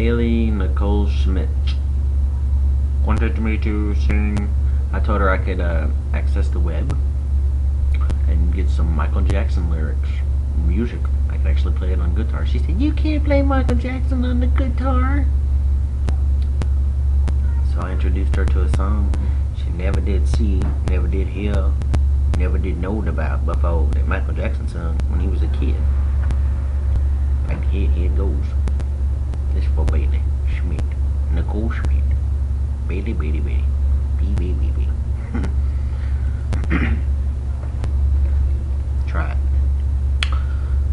Bailey Nicole Schmidt wanted me to sing. I told her I could uh, access the web and get some Michael Jackson lyrics, music. I could actually play it on guitar. She said, "You can't play Michael Jackson on the guitar." So I introduced her to a song she never did see, never did hear, never did know about before that Michael Jackson sung when he was a kid. And here, here it goes. This for Bailey Schmidt. Nicole Schmidt. Bailey, Bailey, Bailey. Bee, bee, bee, bee. Try it.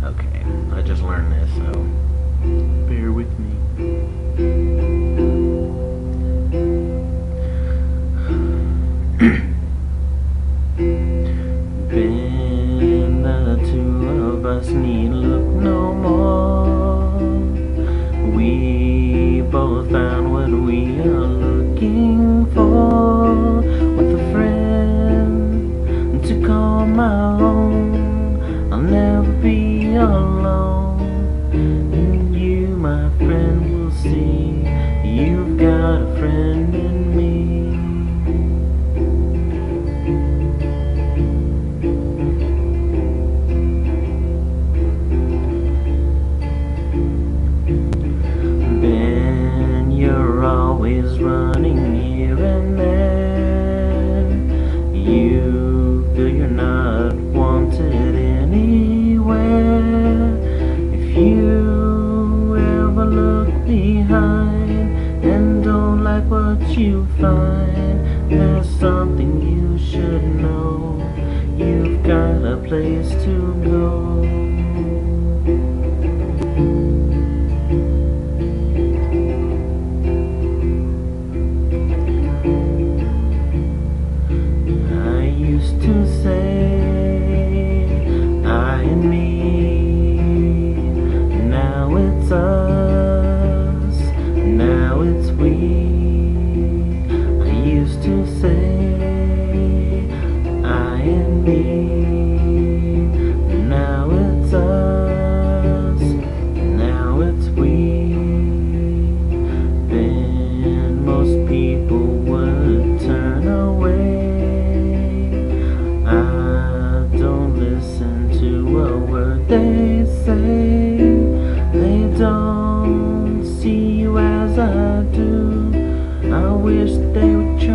Okay, I just learned this, so bear with me. Ben, the two of us need look no more. We both to call my own, I'll never be alone. And you, my friend, will see you've got a friend in me. Ben, you're always running here and there. And don't like what you find, there's something you should know. You've got a place to go. I used to say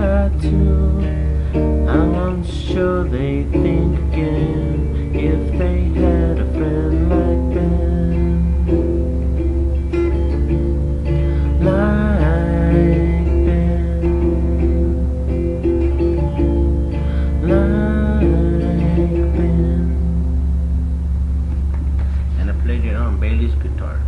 would. I'm sure they'd think again if they had a friend like Ben. Like Ben. Like Ben. And I played it on Bailey's guitar.